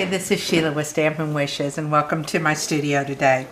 Hi, this is Sheila with Stamping Wishes and welcome to my studio today.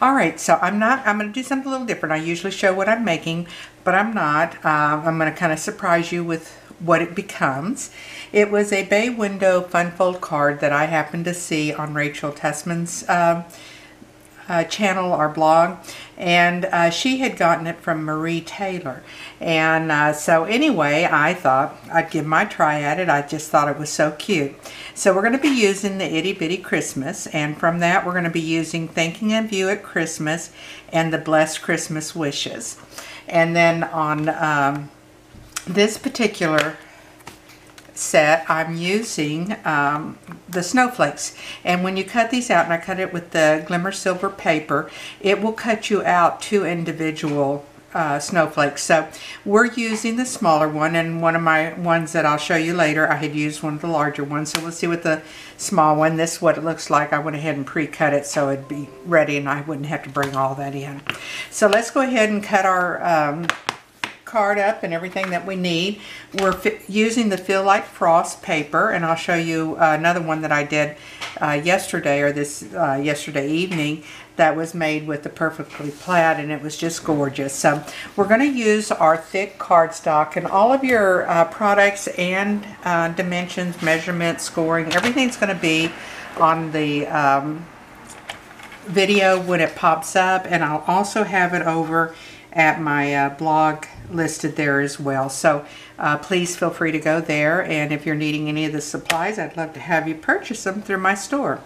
Alright, so I'm not, I'm going to do something a little different. I usually show what I'm making, but I'm not. Um, I'm going to kind of surprise you with what it becomes. It was a bay window fun fold card that I happened to see on Rachel Tessman's uh, uh, channel or blog and uh, she had gotten it from Marie Taylor. And uh, so anyway I thought I'd give my try at it. I just thought it was so cute. So we're going to be using the itty bitty Christmas and from that we're going to be using thinking of you at Christmas and the blessed Christmas wishes. And then on um, this particular set I'm using um, the snowflakes. And when you cut these out and I cut it with the glimmer silver paper it will cut you out two individual uh, snowflakes. So we're using the smaller one and one of my ones that I'll show you later I had used one of the larger ones. So we'll see what the small one. This is what it looks like. I went ahead and pre-cut it so it'd be ready and I wouldn't have to bring all that in. So let's go ahead and cut our um, card up and everything that we need. We're using the Feel Like Frost paper and I'll show you uh, another one that I did uh, yesterday or this uh, yesterday evening that was made with the Perfectly Plaid and it was just gorgeous. So we're going to use our thick cardstock and all of your uh, products and uh, dimensions, measurements, scoring, everything's going to be on the um, video when it pops up and I'll also have it over at my uh, blog listed there as well. So uh, please feel free to go there. And if you're needing any of the supplies, I'd love to have you purchase them through my store.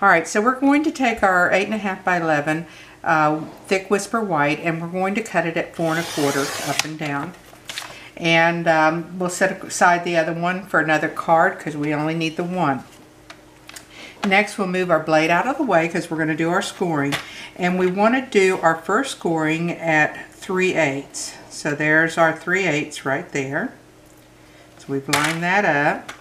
All right, so we're going to take our 8.5 by 11 uh, thick whisper white and we're going to cut it at four and a quarter up and down. And um, we'll set aside the other one for another card because we only need the one. Next, we'll move our blade out of the way because we're going to do our scoring. And we want to do our first scoring at 3 eighths. So there's our 3 eighths right there. So we've lined that up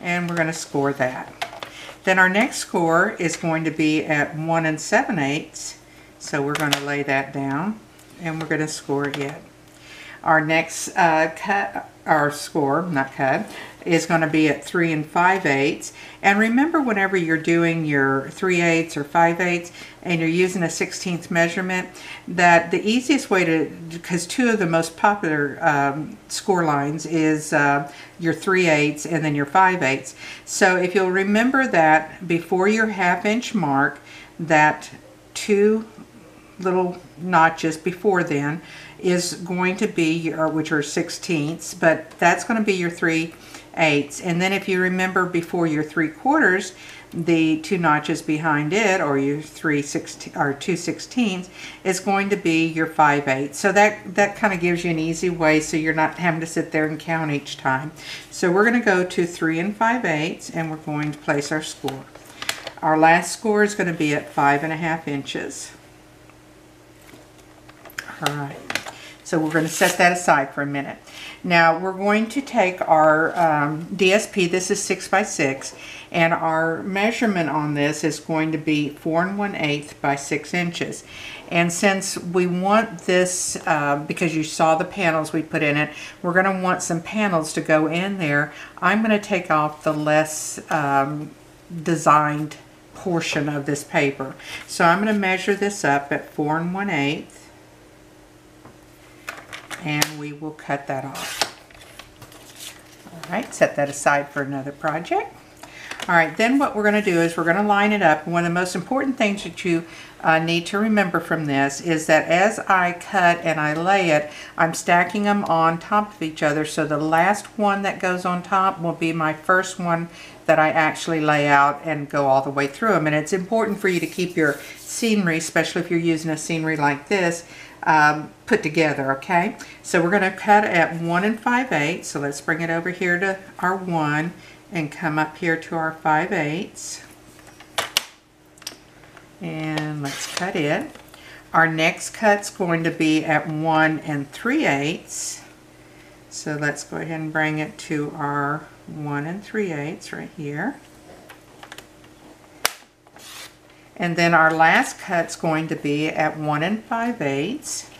and we're going to score that. Then our next score is going to be at 1 and 7 eighths. So we're going to lay that down and we're going to score it. Our next uh, cut, our score, not cut, is going to be at 3 and 5 eighths. And remember whenever you're doing your 3 eighths or 5 eighths and you're using a 16th measurement, that the easiest way to, because two of the most popular um, score lines is uh, your 3 eighths and then your 5 eighths. So if you'll remember that before your half inch mark, that two little notches before then is going to be your, which are sixteenths, but that's going to be your 3 eighths. And then if you remember before your 3 quarters, the two notches behind it, or your 3 16, or 2 sixteenths, is going to be your 5 eighths. So that, that kind of gives you an easy way so you're not having to sit there and count each time. So we're going to go to 3 and 5 eighths, and we're going to place our score. Our last score is going to be at five and a half inches. All right. So we're going to set that aside for a minute. Now we're going to take our um, DSP, this is 6 by 6 and our measurement on this is going to be 4 and 1 8 by 6 inches. And since we want this, uh, because you saw the panels we put in it, we're going to want some panels to go in there. I'm going to take off the less um, designed portion of this paper. So I'm going to measure this up at 4 and 1 8 and we will cut that off. All right, set that aside for another project. All right, then what we're going to do is we're going to line it up. One of the most important things that you uh, need to remember from this is that as I cut and I lay it, I'm stacking them on top of each other. So the last one that goes on top will be my first one that I actually lay out and go all the way through them. And it's important for you to keep your scenery, especially if you're using a scenery like this, um, put together, okay? So we're going to cut at 1 and 5 eighths. So let's bring it over here to our 1 and come up here to our 5 eighths. And let's cut it. Our next cut's going to be at 1 and 3 eighths. So let's go ahead and bring it to our 1 and 3 eighths right here. And then our last cut's going to be at 1 and 5 eighths.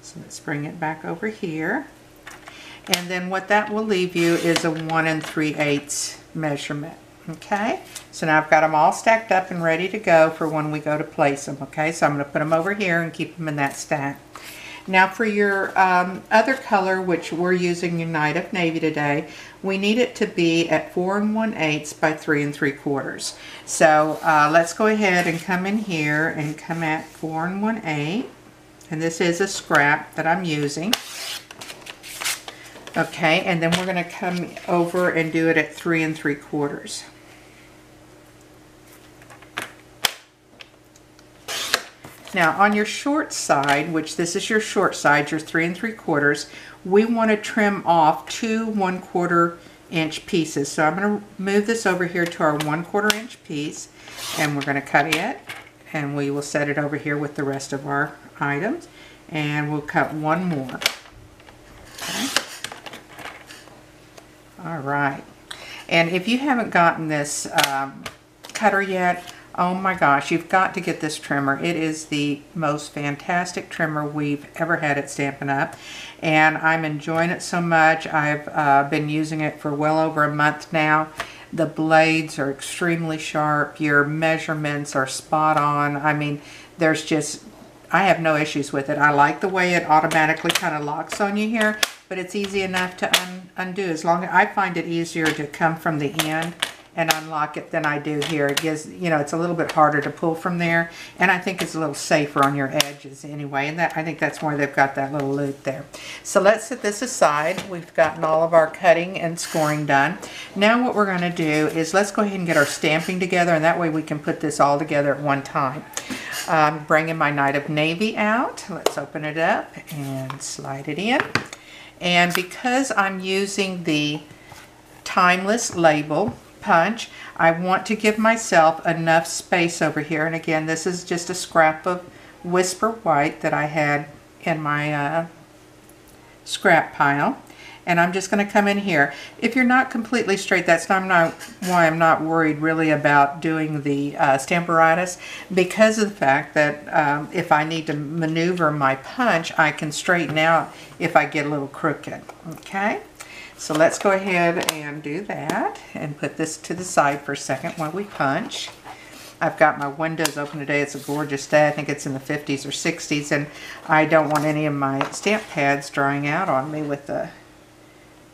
So let's bring it back over here. And then what that will leave you is a 1 and 3 eighths measurement. Okay, so now I've got them all stacked up and ready to go for when we go to place them. Okay, so I'm going to put them over here and keep them in that stack. Now for your um, other color, which we're using Night of Navy today, we need it to be at 4 and 1 eighths by 3 and 3 quarters. So uh, let's go ahead and come in here and come at 4 and 1 eighth. And this is a scrap that I'm using. Okay, and then we're going to come over and do it at 3 and 3 quarters. Now on your short side, which this is your short side, your three and three quarters, we want to trim off two one quarter inch pieces. So I'm going to move this over here to our one quarter inch piece and we're going to cut it and we will set it over here with the rest of our items and we'll cut one more. Okay. All right. And if you haven't gotten this um, cutter yet, Oh my gosh, you've got to get this trimmer. It is the most fantastic trimmer we've ever had at Stampin' Up! And I'm enjoying it so much. I've uh, been using it for well over a month now. The blades are extremely sharp. Your measurements are spot on. I mean, there's just, I have no issues with it. I like the way it automatically kind of locks on you here, but it's easy enough to un undo. As long as I find it easier to come from the end and unlock it than I do here. It gives, you know, it's a little bit harder to pull from there, and I think it's a little safer on your edges anyway, and that I think that's why they've got that little loop there. So let's set this aside. We've gotten all of our cutting and scoring done. Now what we're going to do is let's go ahead and get our stamping together, and that way we can put this all together at one time. I'm bringing my Night of Navy out. Let's open it up and slide it in. And because I'm using the Timeless label, punch. I want to give myself enough space over here. And again, this is just a scrap of Whisper White that I had in my uh, scrap pile. And I'm just going to come in here. If you're not completely straight, that's not, not why I'm not worried really about doing the uh, Stamparatus because of the fact that um, if I need to maneuver my punch, I can straighten out if I get a little crooked. Okay? So let's go ahead and do that and put this to the side for a second while we punch. I've got my windows open today. It's a gorgeous day. I think it's in the 50s or 60s and I don't want any of my stamp pads drying out on me with the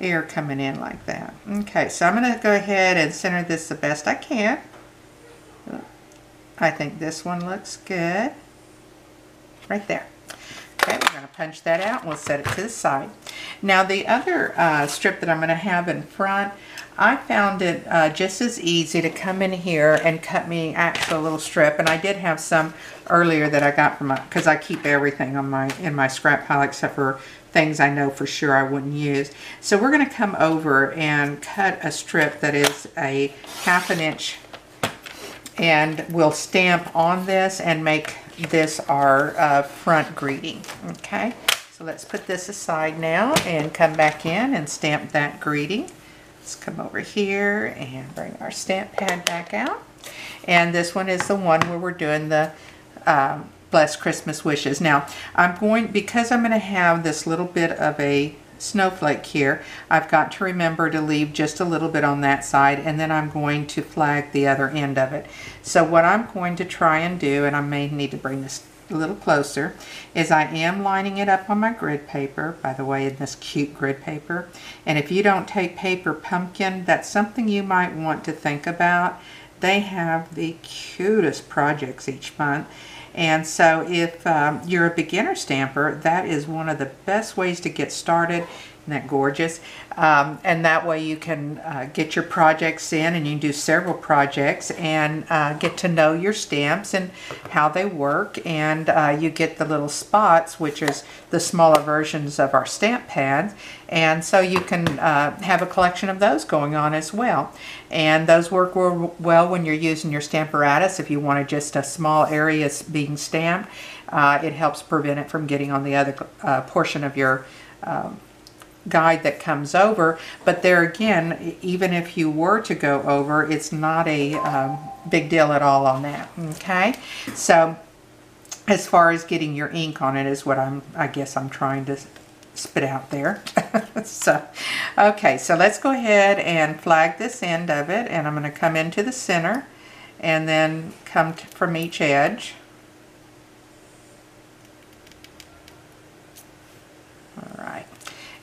air coming in like that. Okay, so I'm going to go ahead and center this the best I can. I think this one looks good. Right there. Okay, we're going to punch that out and we'll set it to the side. Now the other uh, strip that I'm going to have in front, I found it uh, just as easy to come in here and cut me actual little strip. And I did have some earlier that I got from my, because I keep everything on my in my scrap pile except for things I know for sure I wouldn't use. So we're going to come over and cut a strip that is a half an inch and we'll stamp on this and make this our uh, front greeting. Okay, so let's put this aside now and come back in and stamp that greeting. Let's come over here and bring our stamp pad back out. And this one is the one where we're doing the um, Blessed Christmas Wishes. Now, I'm going, because I'm going to have this little bit of a snowflake here, I've got to remember to leave just a little bit on that side and then I'm going to flag the other end of it. So what I'm going to try and do, and I may need to bring this a little closer, is I am lining it up on my grid paper, by the way, in this cute grid paper. And if you don't take paper pumpkin, that's something you might want to think about. They have the cutest projects each month. And so if um, you're a beginner stamper, that is one of the best ways to get started. Isn't that gorgeous? Um, and that way you can uh, get your projects in and you can do several projects and uh, get to know your stamps and how they work. And uh, you get the little spots, which is the smaller versions of our stamp pads. And so you can uh, have a collection of those going on as well. And those work well when you're using your Stamparatus. If you want just a small area being stamped, uh, it helps prevent it from getting on the other uh, portion of your um, guide that comes over. But there again, even if you were to go over, it's not a um, big deal at all on that. Okay, so as far as getting your ink on it is what I'm, I guess I'm trying to spit out there. so, okay, so let's go ahead and flag this end of it, and I'm going to come into the center and then come from each edge. All right.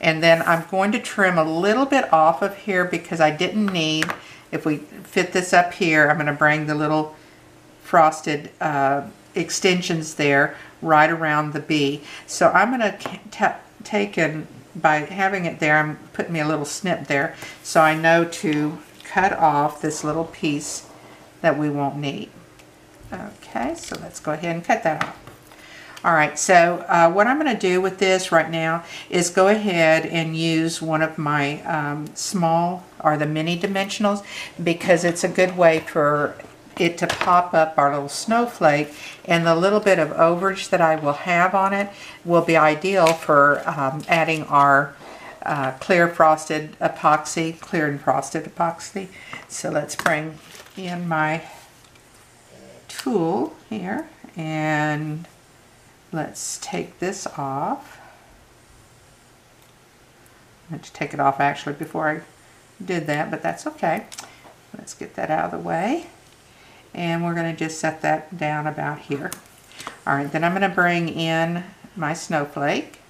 And then I'm going to trim a little bit off of here because I didn't need, if we fit this up here, I'm going to bring the little frosted uh, extensions there right around the bee. So I'm going to take and by having it there, I'm putting me a little snip there so I know to cut off this little piece that we won't need. Okay, so let's go ahead and cut that off. All right, so uh, what I'm going to do with this right now is go ahead and use one of my um, small or the mini dimensionals because it's a good way for it to pop up our little snowflake and the little bit of overage that I will have on it will be ideal for um, adding our uh, clear frosted epoxy, clear and frosted epoxy. So let's bring in my tool here and let's take this off. I meant to take it off actually before I did that, but that's okay. Let's get that out of the way and we're going to just set that down about here. Alright, then I'm going to bring in my snowflake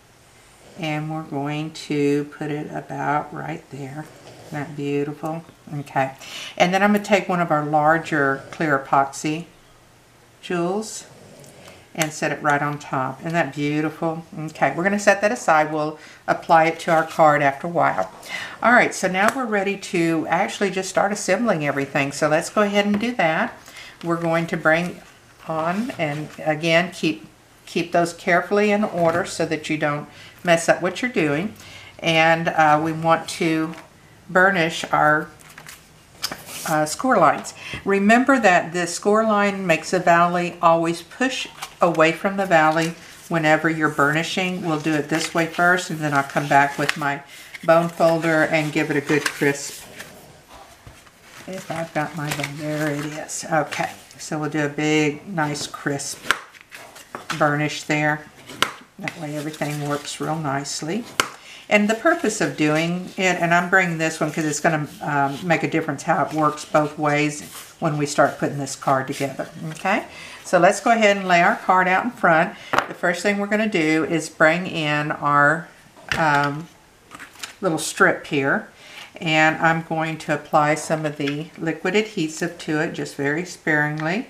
and we're going to put it about right there. Isn't that beautiful? Okay. And then I'm going to take one of our larger clear epoxy jewels and set it right on top. Isn't that beautiful? Okay, we're going to set that aside. We'll apply it to our card after a while. All right, so now we're ready to actually just start assembling everything. So let's go ahead and do that we're going to bring on and again keep keep those carefully in order so that you don't mess up what you're doing and uh, we want to burnish our uh, score lines. Remember that the score line makes a valley. Always push away from the valley whenever you're burnishing. We'll do it this way first and then I'll come back with my bone folder and give it a good crisp if I've got my bone. There it is. Okay, so we'll do a big, nice, crisp burnish there. That way everything works real nicely. And the purpose of doing it, and I'm bringing this one because it's going to um, make a difference how it works both ways when we start putting this card together. Okay, so let's go ahead and lay our card out in front. The first thing we're going to do is bring in our um, little strip here and I'm going to apply some of the liquid adhesive to it just very sparingly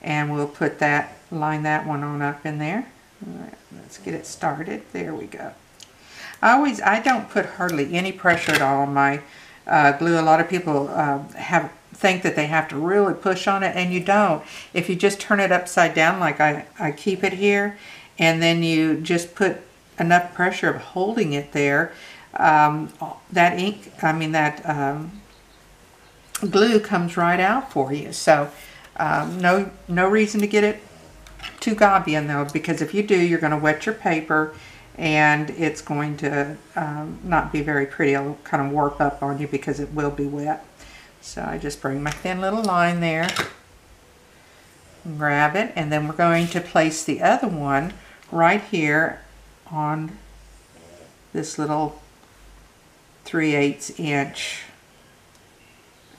and we'll put that line that one on up in there let's get it started there we go I always I don't put hardly any pressure at all on my uh, glue a lot of people uh, have think that they have to really push on it and you don't if you just turn it upside down like I, I keep it here and then you just put enough pressure of holding it there um, that ink, I mean that um, glue comes right out for you. So um, no, no reason to get it too gobby in though, because if you do, you're going to wet your paper and it's going to um, not be very pretty. It'll kind of warp up on you because it will be wet. So I just bring my thin little line there, grab it, and then we're going to place the other one right here on this little 3 8 inch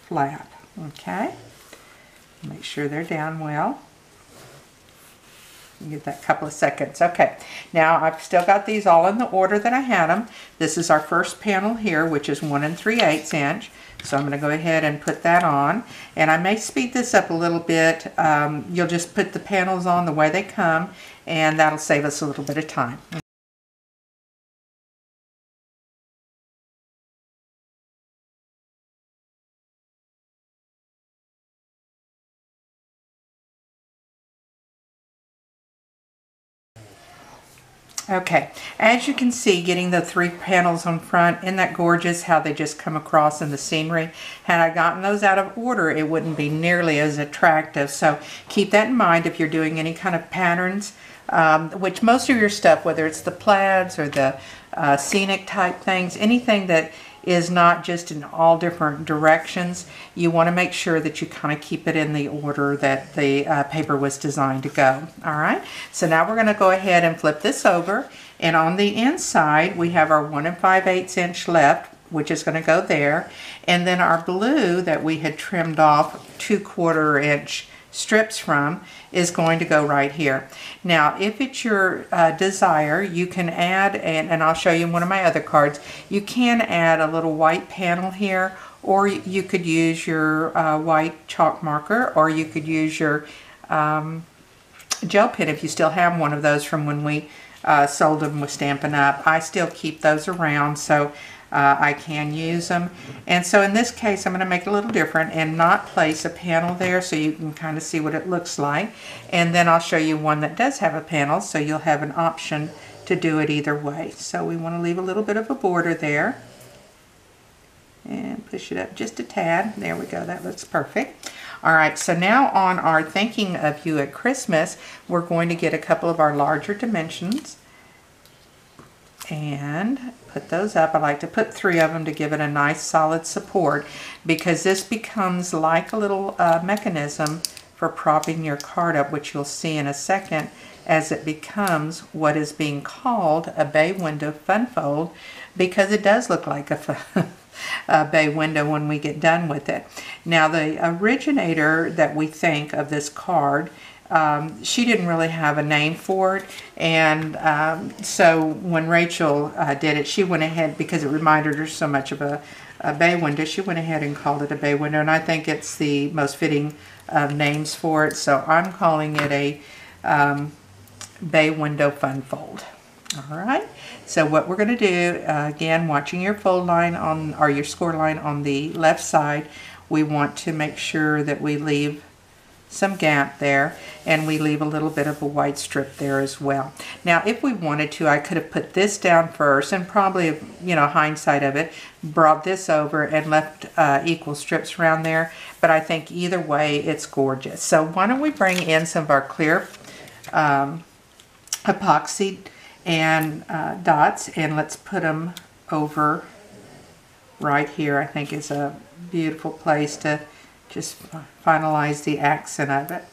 flap. Okay, make sure they're down well. Get that couple of seconds. Okay, now I've still got these all in the order that I had them. This is our first panel here, which is 1 and 3 eighths inch. So I'm going to go ahead and put that on. And I may speed this up a little bit. Um, you'll just put the panels on the way they come, and that'll save us a little bit of time. Okay, as you can see, getting the three panels on front, isn't that gorgeous how they just come across in the scenery? Had I gotten those out of order, it wouldn't be nearly as attractive. So keep that in mind if you're doing any kind of patterns, um, which most of your stuff, whether it's the plaids or the uh, scenic type things, anything that is not just in all different directions. You want to make sure that you kind of keep it in the order that the uh, paper was designed to go. All right, so now we're going to go ahead and flip this over And on the inside, we have our 1 and 5 eighths inch left, which is going to go there. And then our blue that we had trimmed off 2 quarter inch strips from is going to go right here. Now, if it's your uh, desire, you can add, and, and I'll show you one of my other cards, you can add a little white panel here, or you could use your uh, white chalk marker, or you could use your um, gel pen if you still have one of those from when we uh, sold them with Stampin' Up. I still keep those around, so uh, I can use them. And so in this case, I'm going to make it a little different and not place a panel there so you can kind of see what it looks like. And then I'll show you one that does have a panel so you'll have an option to do it either way. So we want to leave a little bit of a border there. And push it up just a tad. There we go. That looks perfect. All right, so now on our Thinking of You at Christmas, we're going to get a couple of our larger dimensions and put those up. I like to put three of them to give it a nice solid support because this becomes like a little uh, mechanism for propping your card up, which you'll see in a second as it becomes what is being called a bay window fun fold because it does look like a, a bay window when we get done with it. Now the originator that we think of this card um, she didn't really have a name for it. And um, so when Rachel uh, did it, she went ahead, because it reminded her so much of a, a, bay window, she went ahead and called it a bay window. And I think it's the most fitting uh, names for it. So I'm calling it a um, bay window fun fold. All right. So what we're going to do, uh, again, watching your fold line on, or your score line on the left side, we want to make sure that we leave some gap there and we leave a little bit of a white strip there as well. Now if we wanted to I could have put this down first and probably you know hindsight of it brought this over and left uh, equal strips around there but I think either way it's gorgeous. So why don't we bring in some of our clear um, epoxy and uh, dots and let's put them over right here I think is a beautiful place to just finalize the accent of it.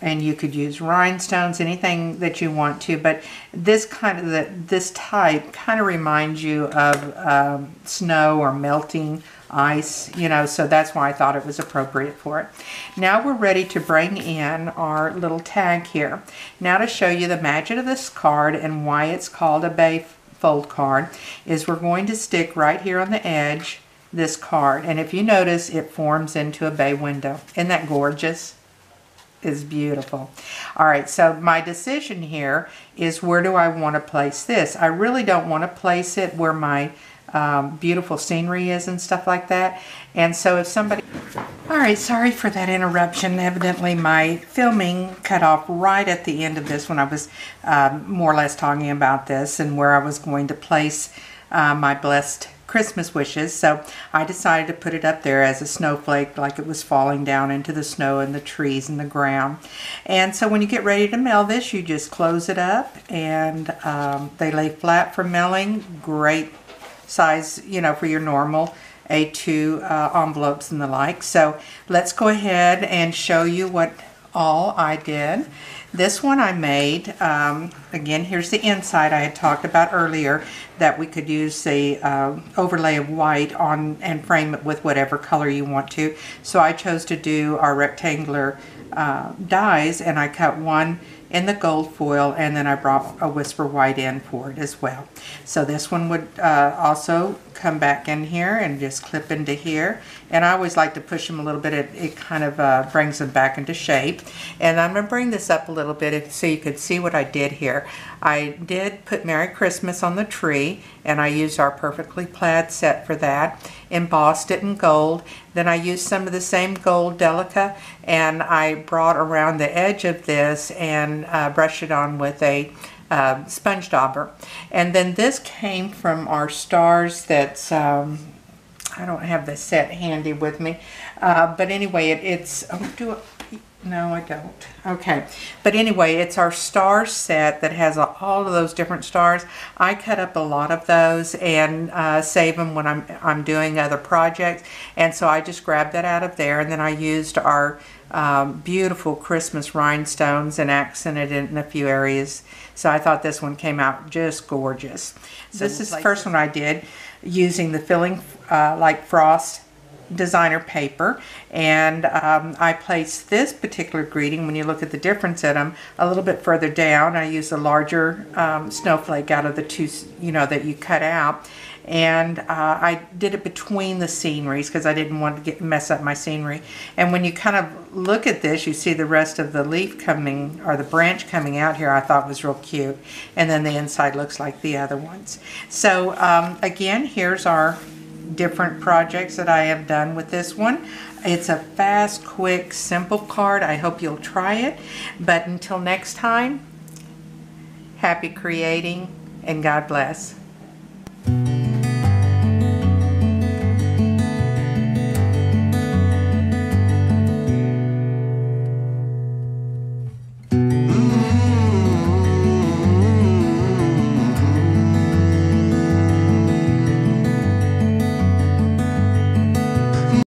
And you could use rhinestones, anything that you want to, but this kind of the, this type kind of reminds you of um, snow or melting ice, you know, so that's why I thought it was appropriate for it. Now we're ready to bring in our little tag here. Now to show you the magic of this card and why it's called a bay fold card is we're going to stick right here on the edge this card. And if you notice, it forms into a bay window. Isn't that gorgeous? Is beautiful. All right, so my decision here is where do I want to place this? I really don't want to place it where my um, beautiful scenery is and stuff like that. And so if somebody... All right, sorry for that interruption. Evidently my filming cut off right at the end of this when I was um, more or less talking about this and where I was going to place uh, my blessed Christmas wishes, so I decided to put it up there as a snowflake like it was falling down into the snow and the trees and the ground. And so when you get ready to mail this, you just close it up and um, they lay flat for mailing. Great size, you know, for your normal A2 uh, envelopes and the like. So let's go ahead and show you what all I did. This one I made, um, again, here's the inside I had talked about earlier, that we could use the uh, overlay of white on and frame it with whatever color you want to. So I chose to do our rectangular uh, dies, and I cut one in the gold foil and then I brought a whisper white in for it as well. So this one would uh, also come back in here and just clip into here. And I always like to push them a little bit. It, it kind of uh, brings them back into shape. And I'm going to bring this up a little bit so you could see what I did here. I did put Merry Christmas on the tree and I used our perfectly plaid set for that. Embossed it in gold. Then I used some of the same gold Delica and I brought around the edge of this and uh, brushed it on with a uh, sponge dauber. And then this came from our stars that's, um, I don't have the set handy with me, uh, but anyway, it, it's, oh, do it No, I don't. Okay. But anyway, it's our star set that has a- all of those different stars. I cut up a lot of those and uh, save them when I'm, I'm doing other projects. And so I just grabbed that out of there and then I used our um, beautiful Christmas rhinestones and accented it in a few areas. So I thought this one came out just gorgeous. this is the first one I did using the filling uh, like frost designer paper and um, I placed this particular greeting when you look at the difference in them a little bit further down. I used a larger um, snowflake out of the two you know that you cut out. And uh, I did it between the sceneries because I didn't want to get mess up my scenery. And when you kind of look at this you see the rest of the leaf coming or the branch coming out here I thought was real cute. And then the inside looks like the other ones. So um, again here's our different projects that I have done with this one. It's a fast, quick, simple card. I hope you'll try it. But until next time, happy creating and God bless.